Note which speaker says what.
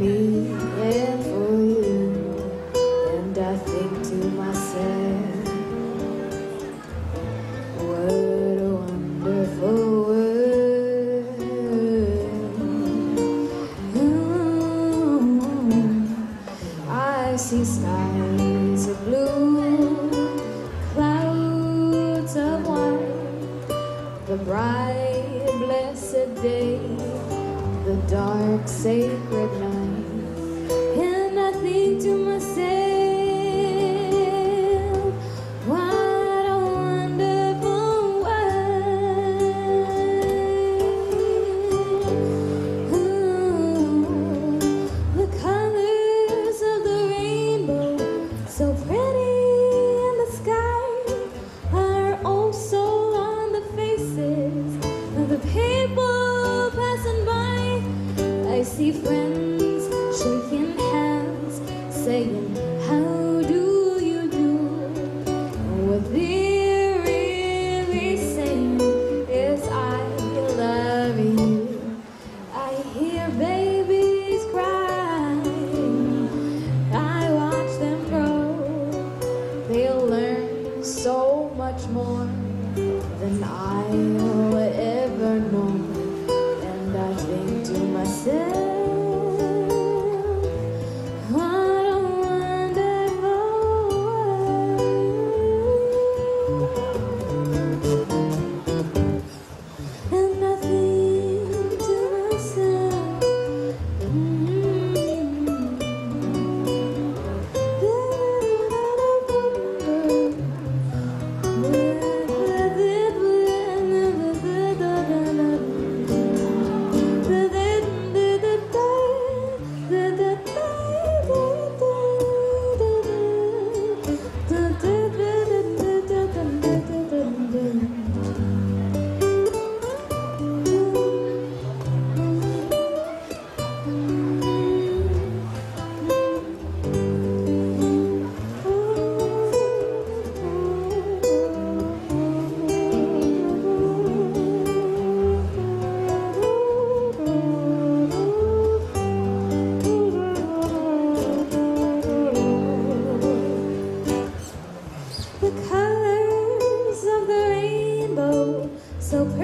Speaker 1: me and for you, and I think to myself, what a wonderful world. Mm. I see skies of blue, clouds of white, the bright, blessed day, the dark, sacred night. saying, How do you do? What they're really saying is, I love you. the colors of the rainbow so pretty.